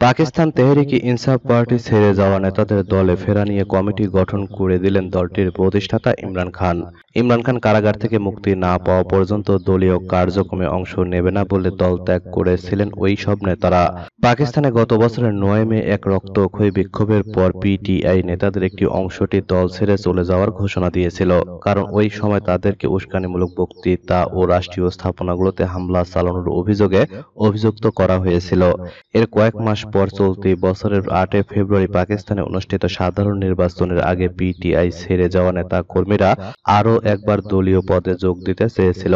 পাকিস্তান তেহরিকি ইনসাফ পার্টি ছেড়ে যাওয়া নেতাদের দলে ফেরা নিয়ে কমিটি গঠন করে দিলেন দলটির প্রতিষ্ঠাতা ইমরান খান। ইমরান খান কারাগার থেকে মুক্তি না পাওয়া পর্যন্ত দলীয় কার্যক্রমে অংশ নেবে না বলে দল ত্যাগ করেছিলেন ওই সব নেতারা। পাকিস্তানে গত বছরের নয় মে এক রক্তক্ষয়ী বিক্ষোভের পর পিটিআই নেতাদের একটি অংশটি দল ছেড়ে চলে যাওয়ার ঘোষণা দিয়েছিল। কারণ ওই সময় তাদেরকে উস্কানিমূলক বক্তৃতা ও রাষ্ট্রীয় স্থাপনাগুলোতে হামলা চালানোর অভিযোগে অভিযুক্ত করা হয়েছিল। এর কয়েক মাস পর চলতি বছরের আটই ফেব্রুয়ারি পাকিস্তানে অনুষ্ঠিত সাধারণ নির্বাচনের আগে পিটিআই ছেড়ে যাওয়া নেতা কর্মীরা আরও একবার দলীয় পদে যোগ দিতে চেয়েছিল।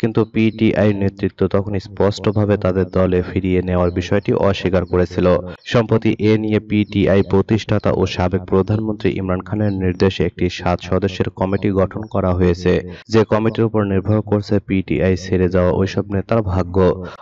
কিন্তু পিটিআই নেতৃত্ব তখন স্পষ্টভাবে তাদের দলে ফিরিয়ে নেওয়ার বিষয়টি অস্বীকার করেছিল। সম্প্রতি এ নিয়ে পিটিআই প্রতিষ্ঠাতা ও সাবেক প্রধানমন্ত্রী ইমরান খানের নির্দেশে একটি সাত সদস্যের কমিটি গঠন করা হয়েছে। যে কমিটির উপর নির্ভর করছে পিটিআই ছেড়ে যাওয়া ওইসব নেতার ভাগ্য।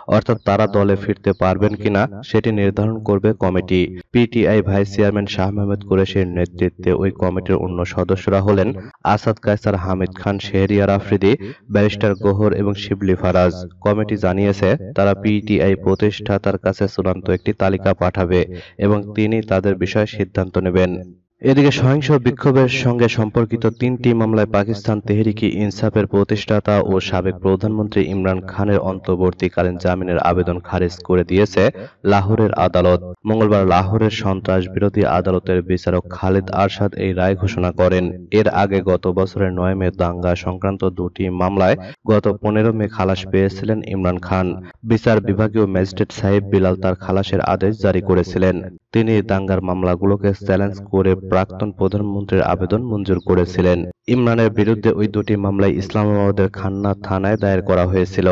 অর্থাৎ তারা দলে ফিরতে পারবেন কিনা সেটি নির্ধারণ করবে committee. PTI vice chairman Shah Mehmood কুরেশির নেতৃত্বে ওই কমিটির অন্য সদস্যরা হলেন আসাদ কায়সার হামিদ খান শেহরিয়ার আফ্রিদি ব্যারিস্টার গোহর এবং শিবলি ফারাজ। কমিটি জানিয়েছে তারা পিটিআই প্রতিষ্ঠাতার কাছে চূড়ান্ত একটি তালিকা পাঠাবে এবং তিনি তাদের বিষয়ে সিদ্ধান্ত নেবেন। এদিকে সহিংস বিক্ষোভের সঙ্গে সম্পর্কিত তিনটি মামলায় পাকিস্তান তেহরিকি ইনসাফের প্রতিষ্ঠাতা ও সাবেক প্রধানমন্ত্রী ইমরান খানের অন্তর্বর্তীকালীন জামিনের আবেদন খারিজ করে দিয়েছে লাহোরের আদালত। মঙ্গলবার লাহোরের সন্ত্রাস বিরোধী আদালতের বিচারক খালেদ আরশাদ এই রায় ঘোষণা করেন। এর আগে গত বছরের নয় মে দাঙ্গা সংক্রান্ত দুটি মামলায় গত পনেরো মে খালাস পেয়েছিলেন ইমরান খান। বিচার বিভাগীয় ম্যাজিস্ট্রেট সাহেব বিলাল তার খালাসের আদেশ জারি করেছিলেন। তিনি দাঙ্গার মামলাগুলোকে চ্যালেঞ্জ করে প্রাক্তন প্রধানমন্ত্রীর আবেদন মঞ্জুর করেছিলেন। ইমরানের বিরুদ্ধে ওই দুটি মামলায় ইসলামাবাদের খান্না থানায় দায়ের করা হয়েছিল।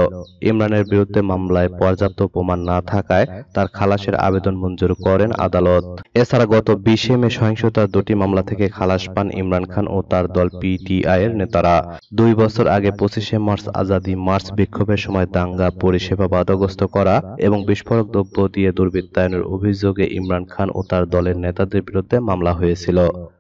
ইমরানের বিরুদ্ধে মামলায় পর্যাপ্ত প্রমাণ না থাকায় তার খালাসের আবেদন মঞ্জুর করেন আদালত। এছাড়া গত বিশে মে সহিংসতার দুটি মামলা থেকে খালাস পান ইমরান খান ও তার দল পিটিআই এর নেতারা। দুই বছর আগে পঁচিশে মার্চ আজাদি মার্চ বিক্ষোভের সময় দাঙ্গা পরিষেবা বাধাগ্রস্ত করা এবং বিস্ফোরক দ্রব্য দিয়ে দুর্বৃত্তায়নের অভিযোগে ইমরান খান ও তার দলের নেতাদের বিরুদ্ধে মামলা হয়েছিল। 了。